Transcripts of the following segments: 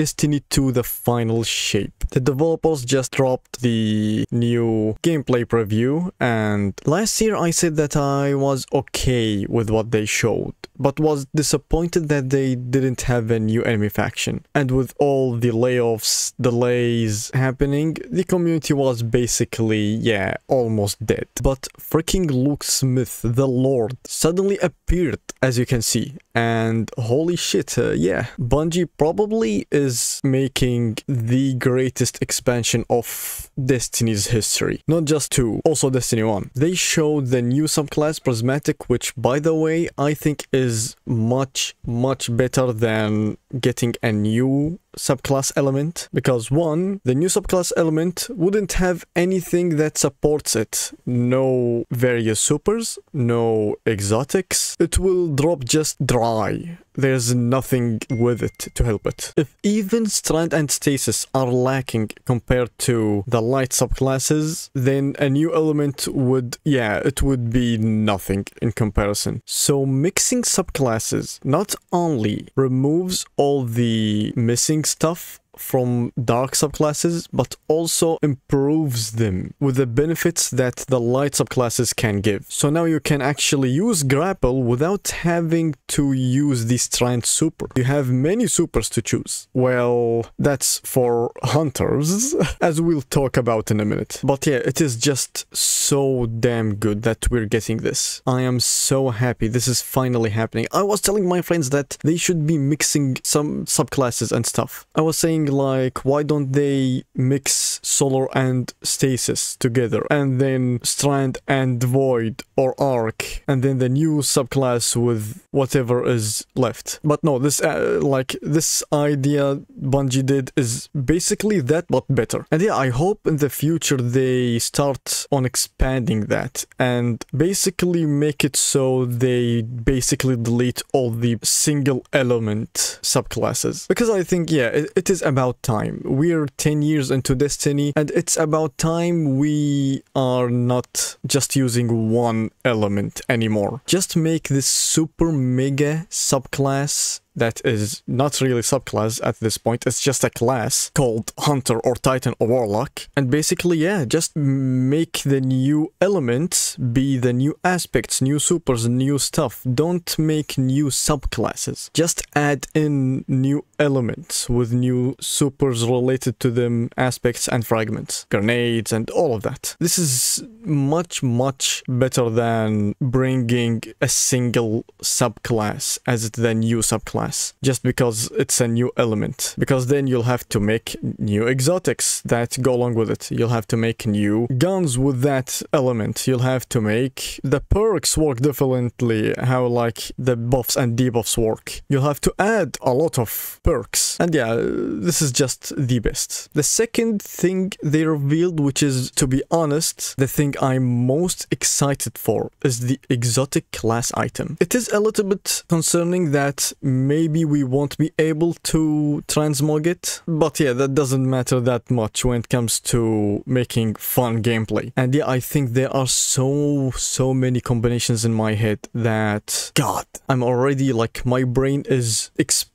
Destiny 2 the final shape. The developers just dropped the new gameplay preview and last year I said that I was okay with what they showed but was disappointed that they didn't have a new enemy faction. And with all the layoffs, delays happening, the community was basically, yeah, almost dead. But freaking Luke Smith, the Lord, suddenly appeared, as you can see. And holy shit, uh, yeah, Bungie probably is making the greatest expansion of Destiny's history. Not just 2, also Destiny 1. They showed the new subclass Prismatic, which by the way, I think is much, much better than getting a new subclass element because one the new subclass element wouldn't have anything that supports it. No various supers no exotics. It will drop just dry there's nothing with it to help it. If even Strand and Stasis are lacking compared to the light subclasses, then a new element would, yeah, it would be nothing in comparison. So mixing subclasses not only removes all the missing stuff from dark subclasses, but also improves them with the benefits that the light subclasses can give. So now you can actually use Grapple without having to use the Strand super. You have many supers to choose. Well, that's for hunters, as we'll talk about in a minute. But yeah, it is just so damn good that we're getting this. I am so happy this is finally happening. I was telling my friends that they should be mixing some subclasses and stuff. I was saying like why don't they mix solar and stasis together and then strand and void or arc and then the new subclass with whatever is left? But no this uh, like this idea bungie did is basically that but better. And yeah i hope in the future they start on expanding that and basically make it so they basically delete all the single element subclasses. Because i think yeah it, it is about time. We're 10 years into Destiny and it's about time we are not just using one element anymore. Just make this super mega subclass that is not really subclass at this point. It's just a class called Hunter or Titan or Warlock. And basically, yeah, just make the new elements be the new aspects, new supers, new stuff. Don't make new subclasses. Just add in new elements with new supers related to them, aspects and fragments, grenades and all of that. This is much, much better than bringing a single subclass as the new subclass class just because it's a new element. Because then you'll have to make new exotics that go along with it. You'll have to make new guns with that element. You'll have to make the perks work differently, how like the buffs and debuffs work. You'll have to add a lot of perks. And yeah, this is just the best. The second thing they revealed, which is, to be honest, the thing I'm most excited for, is the exotic class item. It is a little bit concerning that maybe we won't be able to transmog it. But yeah, that doesn't matter that much when it comes to making fun gameplay. And yeah, I think there are so, so many combinations in my head that, God, I'm already like, my brain is expanding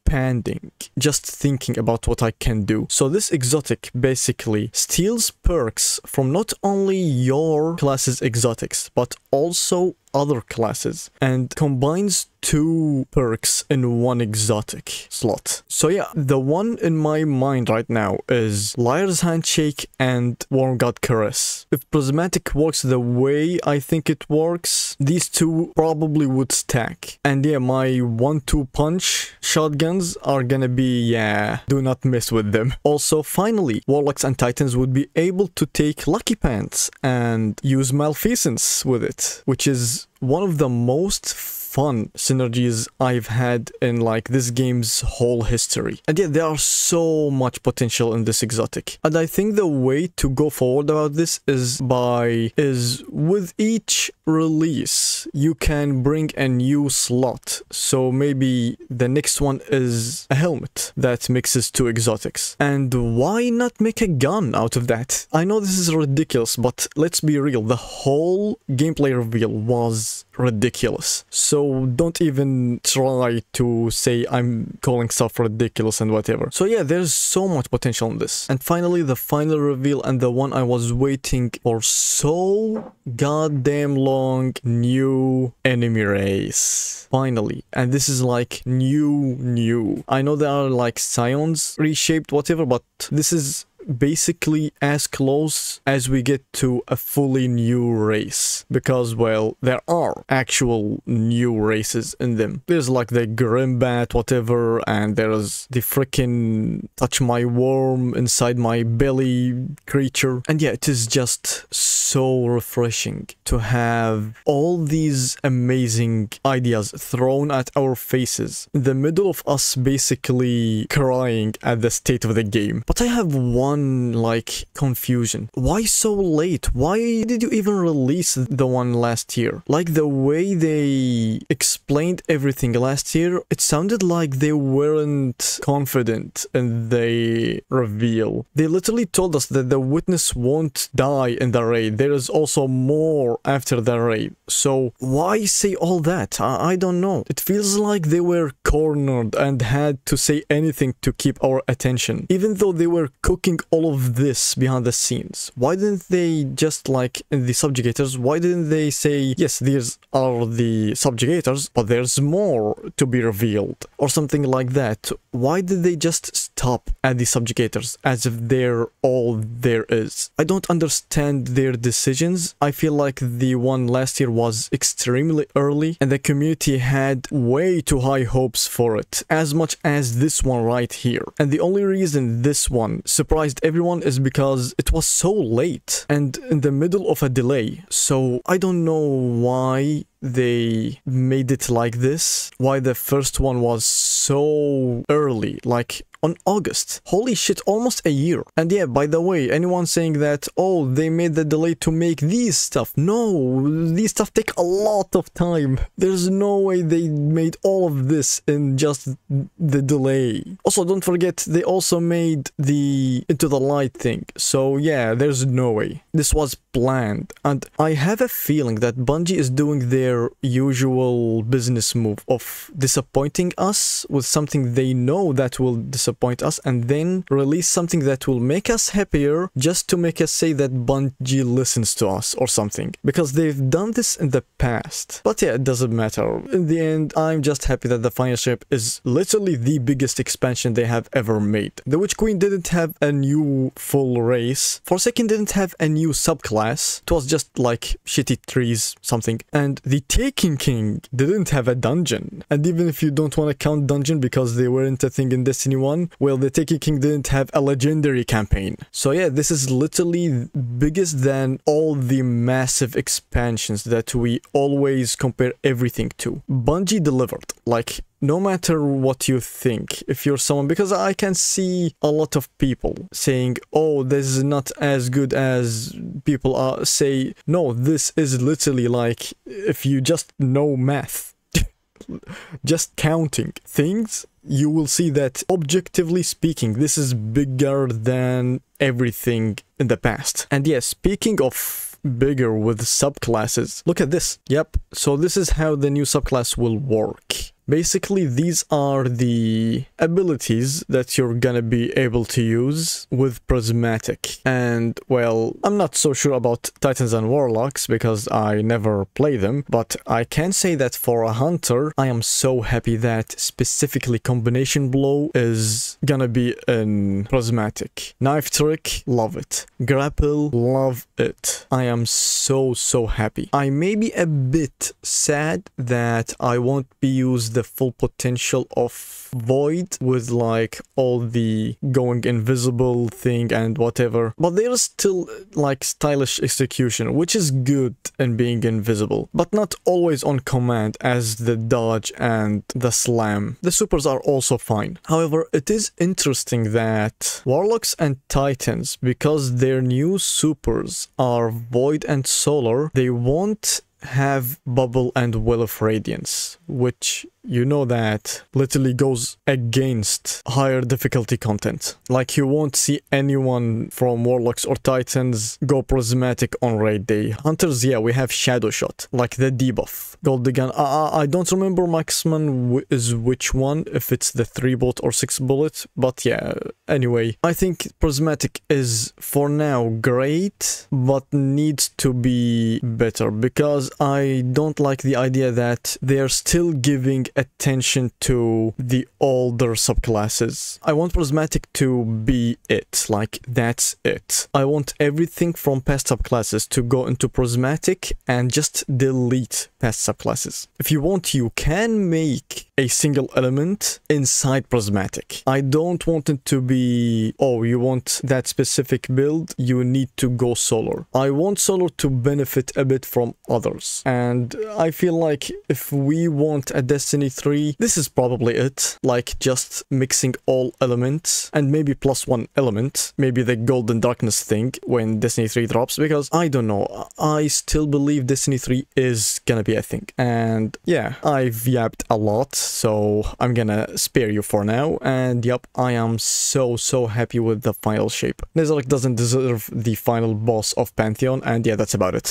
just thinking about what I can do. So this exotic basically steals perks from not only your class's exotics, but also other classes and combines two perks in one exotic slot. So yeah, the one in my mind right now is Liar's Handshake and Wormgod Caress. If Prismatic works the way I think it works, these two probably would stack. And yeah, my 1-2 punch are gonna be, yeah, do not mess with them. Also, finally, Warlocks and Titans would be able to take Lucky Pants and use Malfeasance with it, which is one of the most fun synergies I've had in like this game's whole history. And yeah, there are so much potential in this exotic. And I think the way to go forward about this is by is with each release you can bring a new slot. So maybe the next one is a helmet that mixes two exotics. And why not make a gun out of that? I know this is ridiculous, but let's be real. The whole gameplay reveal was ridiculous. So don't even try to say I'm calling stuff ridiculous and whatever. So yeah, there's so much potential in this. And finally, the final reveal and the one I was waiting for so goddamn long, new enemy race. Finally. And this is like new, new. I know there are like scions reshaped, whatever, but this is basically as close as we get to a fully new race because well there are actual new races in them. There's like the grimbat whatever and there's the freaking touch my worm inside my belly creature. And yeah it is just so refreshing to have all these amazing ideas thrown at our faces in the middle of us basically crying at the state of the game. But i have one one like confusion. Why so late? Why did you even release the one last year? Like the way they explained everything last year, it sounded like they weren't confident and they reveal. They literally told us that the witness won't die in the raid. There is also more after the raid. So why say all that? I, I don't know. It feels like they were cornered and had to say anything to keep our attention. Even though they were cooking all of this behind the scenes? Why didn't they just like the subjugators, why didn't they say, yes, these are the subjugators, but there's more to be revealed or something like that? Why did they just stop at the subjugators as if they're all there is? I don't understand their decisions. I feel like the one last year was extremely early and the community had way too high hopes for it, as much as this one right here. And the only reason this one surprised everyone is because it was so late and in the middle of a delay. So I don't know why they made it like this, why the first one was so early, like on August. Holy shit, almost a year. And yeah, by the way, anyone saying that, oh, they made the delay to make these stuff. No, these stuff take a lot of time. There's no way they made all of this in just the delay. Also, don't forget, they also made the Into the Light thing. So yeah, there's no way. This was planned. And I have a feeling that Bungie is doing their usual business move of disappointing us with something they know that will disappoint disappoint us and then release something that will make us happier just to make us say that Bungie listens to us or something. Because they've done this in the past. But yeah, it doesn't matter. In the end, I'm just happy that the Final Shape is literally the biggest expansion they have ever made. The Witch Queen didn't have a new full race. Forsaken didn't have a new subclass. It was just like shitty trees, something. And the Taken King didn't have a dungeon. And even if you don't want to count dungeon because they weren't a thing in Destiny 1, well, the Taken King didn't have a legendary campaign. So yeah, this is literally biggest than all the massive expansions that we always compare everything to. Bungie delivered. Like, no matter what you think, if you're someone, because I can see a lot of people saying, oh, this is not as good as people are, say, no, this is literally like, if you just know math, just counting things you will see that objectively speaking, this is bigger than everything in the past. And yes, speaking of bigger with subclasses, look at this. Yep, so this is how the new subclass will work. Basically, these are the abilities that you're gonna be able to use with Prismatic. And, well, I'm not so sure about Titans and Warlocks because I never play them, but I can say that for a Hunter, I am so happy that specifically Combination Blow is gonna be in Prismatic. Knife Trick, love it. Grapple, love it. I am so, so happy. I may be a bit sad that I won't be used the full potential of Void with like all the going invisible thing and whatever. But there's still like stylish execution, which is good in being invisible, but not always on command as the dodge and the slam. The supers are also fine. However, it is interesting that Warlocks and Titans, because their new supers are Void and Solar, they won't have Bubble and Well of Radiance, which you know that literally goes against higher difficulty content. Like you won't see anyone from Warlocks or Titans go prismatic on raid day. Hunters, yeah, we have Shadow Shot, like the debuff. Gold Gun, I, I don't remember Marksman is which one, if it's the 3 bullet or 6 bullet, but yeah, anyway. I think prismatic is for now great, but needs to be better because I don't like the idea that they're still giving attention to the older subclasses. I want prismatic to be it, like that's it. I want everything from past subclasses to go into prismatic and just delete past subclasses. If you want, you can make a single element inside prismatic. I don't want it to be, oh, you want that specific build, you need to go solar. I want solar to benefit a bit from others. And I feel like if we want a Destiny 3, this is probably it. Like just mixing all elements and maybe plus one element, maybe the golden darkness thing when Destiny 3 drops, because I don't know, I still believe Destiny 3 is gonna be a thing. And yeah, I've yapped a lot, so I'm gonna spare you for now. And yep, I am so, so happy with the final shape. Nezarec doesn't deserve the final boss of Pantheon, and yeah, that's about it.